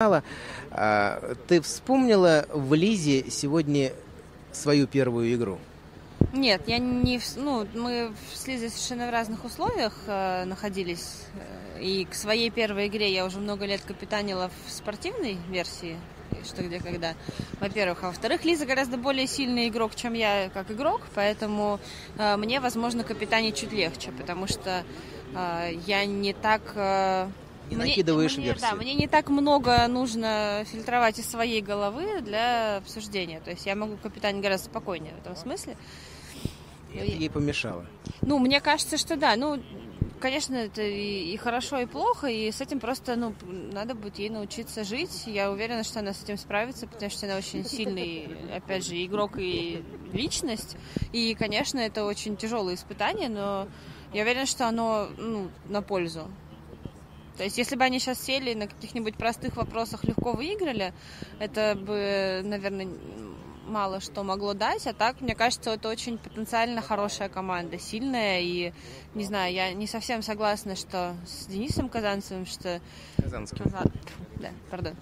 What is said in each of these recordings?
А, ты вспомнила в Лизе сегодня свою первую игру? Нет, я не... Ну, мы с Лизой совершенно в разных условиях э, находились. И к своей первой игре я уже много лет капитанила в спортивной версии что где когда. Во-первых. А во-вторых, Лиза гораздо более сильный игрок, чем я как игрок, поэтому э, мне, возможно, капитане чуть легче, потому что э, я не так... Э, и мне, накидываешь мне, версии. Да, мне не так много нужно фильтровать из своей головы для обсуждения. То есть я могу капитанить гораздо спокойнее в этом смысле. И это ей помешало? Ну, мне кажется, что да. Ну, конечно, это и, и хорошо, и плохо, и с этим просто, ну, надо будет ей научиться жить. Я уверена, что она с этим справится, потому что она очень сильный, опять же, игрок и личность. И, конечно, это очень тяжелое испытание, но я уверена, что оно, ну, на пользу. То есть, если бы они сейчас сели на каких-нибудь простых вопросах легко выиграли, это бы, наверное, мало что могло дать, а так, мне кажется, это очень потенциально хорошая команда, сильная, и, не знаю, я не совсем согласна, что с Денисом Казанцевым, что... Казанским. Казан... Да, пардон.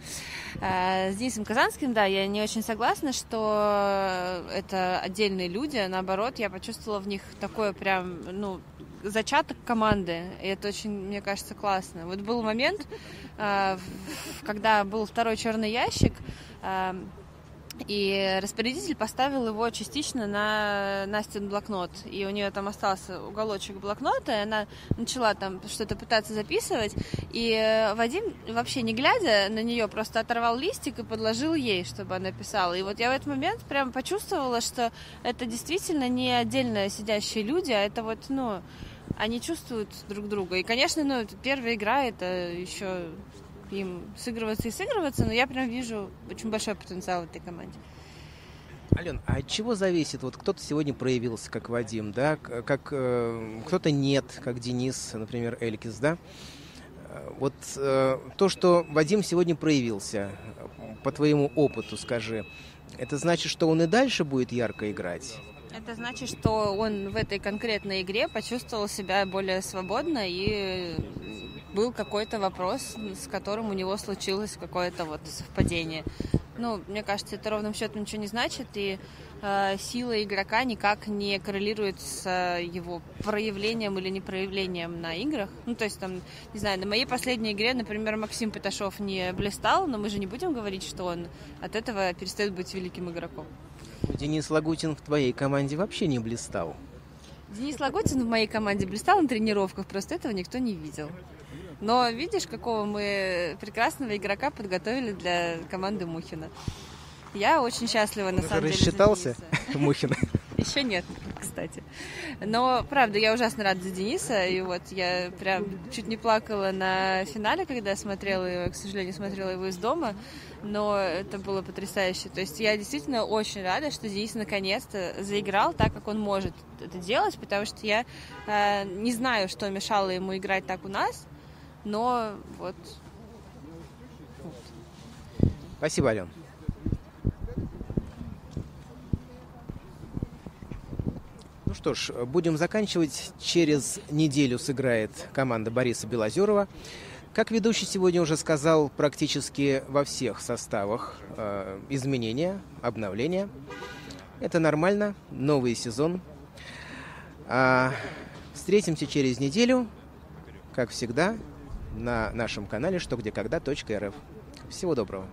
А, с Денисом Казанским, да, я не очень согласна, что это отдельные люди, наоборот, я почувствовала в них такое прям, ну, зачаток команды, и это очень, мне кажется, классно. Вот был момент, а, когда был второй черный ящик, а, и распорядитель поставил его частично на Настин блокнот. И у нее там остался уголочек блокнота, и она начала там что-то пытаться записывать. И Вадим, вообще не глядя на нее, просто оторвал листик и подложил ей, чтобы она писала. И вот я в этот момент прям почувствовала, что это действительно не отдельно сидящие люди, а это вот, ну, они чувствуют друг друга. И, конечно, ну, первая игра это еще им сыгрываться и сыгрываться, но я прям вижу очень большой потенциал в этой команде. Ален, а от чего зависит? Вот кто-то сегодня проявился, как Вадим, да, как э, кто-то нет, как Денис, например, Элькис, да? Э, вот э, то, что Вадим сегодня проявился, по твоему опыту, скажи, это значит, что он и дальше будет ярко играть? Это значит, что он в этой конкретной игре почувствовал себя более свободно и был какой-то вопрос, с которым у него случилось какое-то вот совпадение. Ну, мне кажется, это ровным счетом ничего не значит, и э, сила игрока никак не коррелирует с э, его проявлением или непроявлением на играх. Ну, то есть, там, не знаю, на моей последней игре, например, Максим Петашов не блистал, но мы же не будем говорить, что он от этого перестает быть великим игроком. Денис Лагутин в твоей команде вообще не блистал. Денис Лагутин в моей команде блистал на тренировках, просто этого никто не видел. Но видишь, какого мы прекрасного игрока подготовили для команды Мухина. Я очень счастлива, на Он самом деле. рассчитался Мухина? Еще нет, кстати. Но, правда, я ужасно рада за Дениса. И вот я прям чуть не плакала на финале, когда смотрела его. К сожалению, смотрела его из дома. Но это было потрясающе. То есть я действительно очень рада, что Денис наконец-то заиграл так, как он может это делать, потому что я э, не знаю, что мешало ему играть так у нас но вот... вот. Спасибо, Ален. Ну что ж, будем заканчивать. Через неделю сыграет команда Бориса Белозерова. Как ведущий сегодня уже сказал, практически во всех составах э, изменения, обновления. Это нормально, новый сезон. А, встретимся через неделю, как всегда, на нашем канале что где когда .рф. Всего доброго.